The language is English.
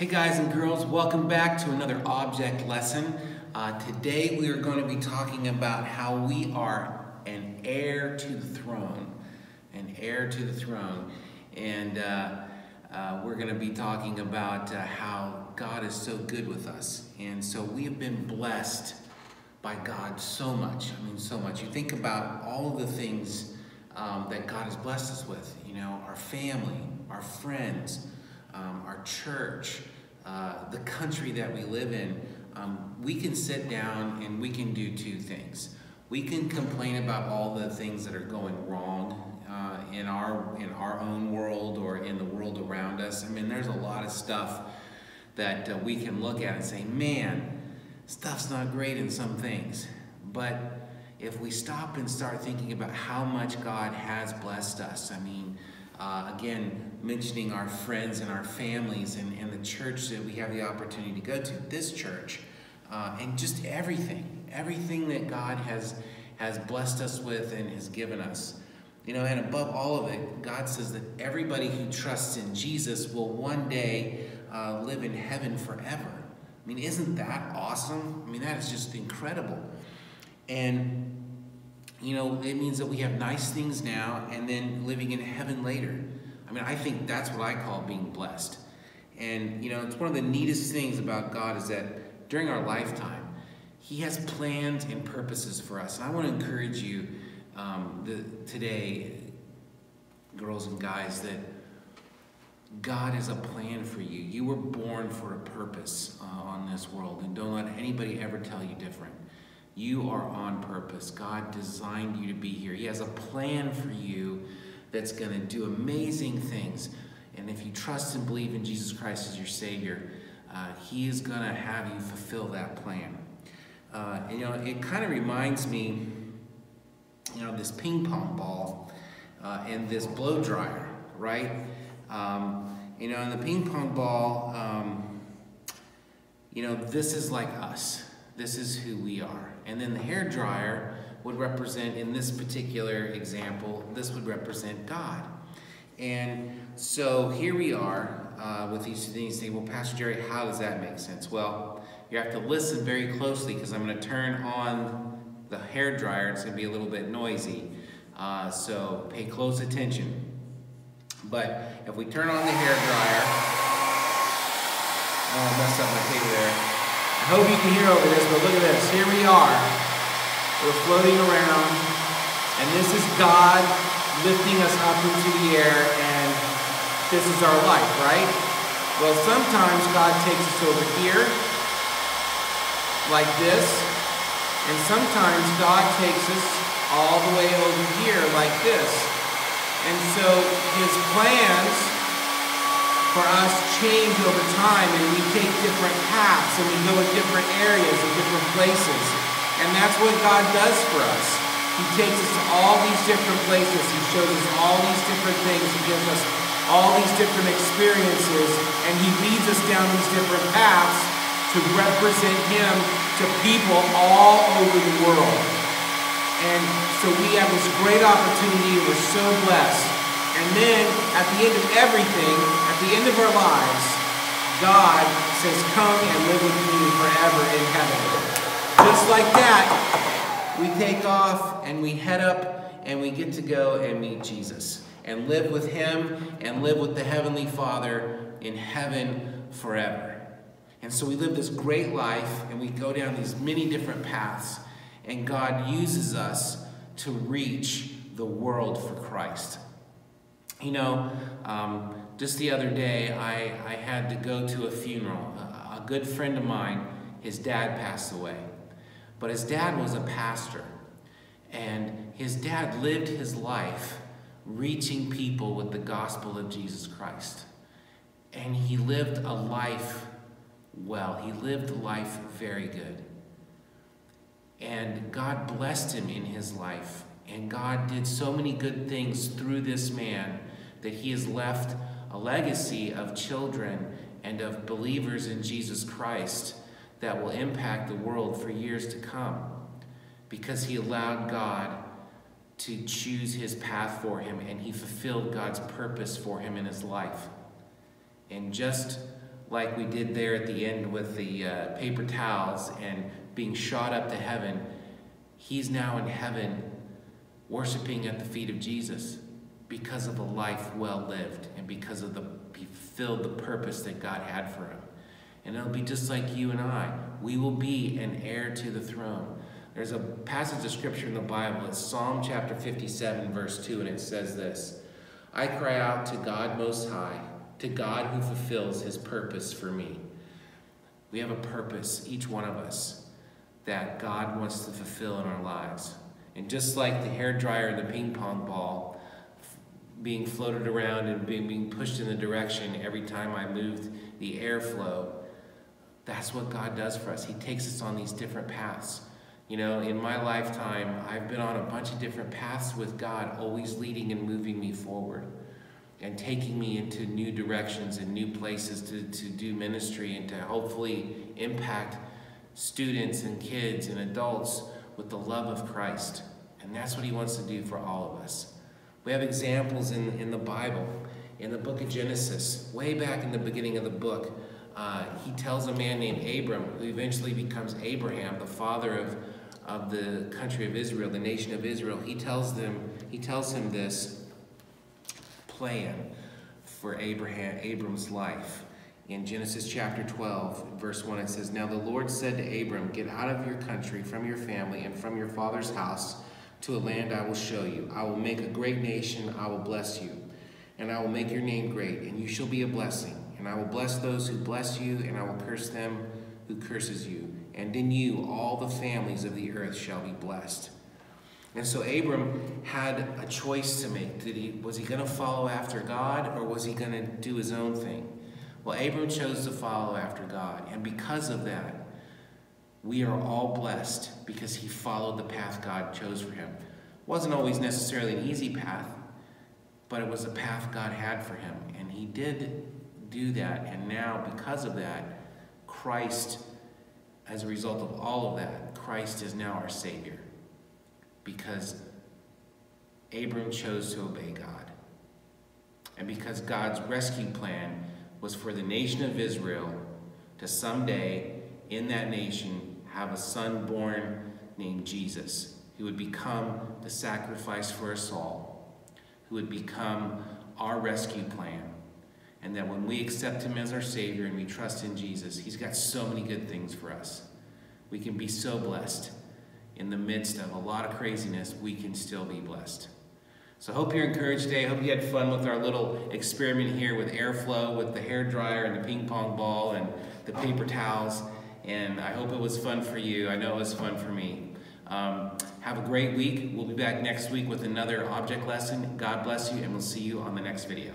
Hey guys and girls, welcome back to another object lesson. Uh, today we are going to be talking about how we are an heir to the throne. An heir to the throne. And uh, uh, we're going to be talking about uh, how God is so good with us. And so we have been blessed by God so much. I mean, so much. You think about all the things um, that God has blessed us with. You know, our family, our friends, um, our church, uh, the country that we live in, um, we can sit down and we can do two things. We can complain about all the things that are going wrong uh, in our in our own world or in the world around us. I mean, there's a lot of stuff that uh, we can look at and say, "Man, stuff's not great in some things." But if we stop and start thinking about how much God has blessed us, I mean, uh, again, mentioning our friends and our families and, and the church that we have the opportunity to go to, this church, uh, and just everything, everything that God has, has blessed us with and has given us. You know, and above all of it, God says that everybody who trusts in Jesus will one day uh, live in heaven forever. I mean, isn't that awesome? I mean, that is just incredible. And you know, it means that we have nice things now and then living in heaven later. I mean, I think that's what I call being blessed. And, you know, it's one of the neatest things about God is that during our lifetime, He has plans and purposes for us. And I want to encourage you um, the, today, girls and guys, that God has a plan for you. You were born for a purpose uh, on this world, and don't let anybody ever tell you different. You are on purpose. God designed you to be here. He has a plan for you that's going to do amazing things. And if you trust and believe in Jesus Christ as your Savior, uh, He is going to have you fulfill that plan. Uh, and, you know, it kind of reminds me, you know, this ping pong ball uh, and this blow dryer, right? Um, you know, and the ping pong ball, um, you know, this is like us. This is who we are. And then the hair dryer would represent, in this particular example, this would represent God. And so here we are uh, with these things. Say, well, Pastor Jerry, how does that make sense? Well, you have to listen very closely because I'm going to turn on the hair dryer. It's going to be a little bit noisy. Uh, so pay close attention. But if we turn on the hair dryer, oh, I messed up my paper there. I hope you can hear over this, but look at this. Here we are. We're floating around, and this is God lifting us up into the air, and this is our life, right? Well, sometimes God takes us over here, like this, and sometimes God takes us all the way over here, like this. And so his plans for us change over time and we take different paths and we go in different areas and different places. And that's what God does for us. He takes us to all these different places. He shows us all these different things. He gives us all these different experiences and he leads us down these different paths to represent him to people all over the world. And so we have this great opportunity. We're so blessed and then at the end of everything, at the end of our lives, God says, Come and live with me forever in heaven. Just like that, we take off and we head up and we get to go and meet Jesus and live with Him and live with the Heavenly Father in heaven forever. And so we live this great life and we go down these many different paths, and God uses us to reach the world for Christ. You know, um, just the other day, I, I had to go to a funeral. A, a good friend of mine, his dad passed away. But his dad was a pastor. And his dad lived his life reaching people with the gospel of Jesus Christ. And he lived a life well. He lived life very good. And God blessed him in his life. And God did so many good things through this man that he has left a legacy of children and of believers in Jesus Christ that will impact the world for years to come because he allowed God to choose his path for him and he fulfilled God's purpose for him in his life. And just like we did there at the end with the uh, paper towels and being shot up to heaven, he's now in heaven worshiping at the feet of Jesus because of a life well lived and because of the he fulfilled the purpose that God had for him. And it'll be just like you and I. We will be an heir to the throne. There's a passage of scripture in the Bible. It's Psalm chapter 57, verse 2, and it says this I cry out to God Most High, to God who fulfills his purpose for me. We have a purpose, each one of us, that God wants to fulfill in our lives. And just like the hair dryer and the ping pong ball being floated around and being, pushed in the direction every time I moved the airflow, that's what God does for us. He takes us on these different paths. You know, in my lifetime, I've been on a bunch of different paths with God, always leading and moving me forward and taking me into new directions and new places to, to do ministry and to hopefully impact students and kids and adults with the love of Christ. And that's what he wants to do for all of us. We have examples in, in the Bible, in the book of Genesis, way back in the beginning of the book. Uh, he tells a man named Abram, who eventually becomes Abraham, the father of, of the country of Israel, the nation of Israel. He tells them, he tells him this plan for Abraham, Abram's life. In Genesis chapter 12, verse 1, it says, Now the Lord said to Abram, Get out of your country, from your family, and from your father's house to a land I will show you. I will make a great nation, I will bless you, and I will make your name great, and you shall be a blessing. And I will bless those who bless you, and I will curse them who curses you. And in you all the families of the earth shall be blessed. And so Abram had a choice to make. Did he, was he going to follow after God, or was he going to do his own thing? Well, Abram chose to follow after God, and because of that, we are all blessed because he followed the path God chose for him. Wasn't always necessarily an easy path, but it was a path God had for him, and he did do that, and now because of that, Christ, as a result of all of that, Christ is now our Savior because Abram chose to obey God. And because God's rescue plan was for the nation of Israel to someday, in that nation, have a son born named Jesus, who would become the sacrifice for us all, who would become our rescue plan. And that when we accept him as our Savior and we trust in Jesus, he's got so many good things for us. We can be so blessed. In the midst of a lot of craziness, we can still be blessed. So I hope you're encouraged today. I hope you had fun with our little experiment here with airflow, with the hair dryer and the ping pong ball and the paper towels. And I hope it was fun for you. I know it was fun for me. Um, have a great week. We'll be back next week with another object lesson. God bless you, and we'll see you on the next video.